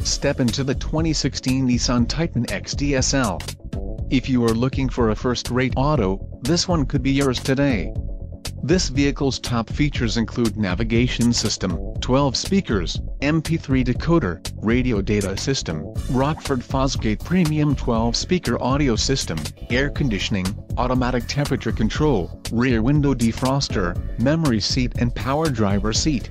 Step into the 2016 Nissan Titan XDSL. If you are looking for a first-rate auto, this one could be yours today. This vehicle's top features include navigation system, 12 speakers, MP3 decoder, radio data system, Rockford Fosgate premium 12-speaker audio system, air conditioning, automatic temperature control, rear window defroster, memory seat and power driver seat.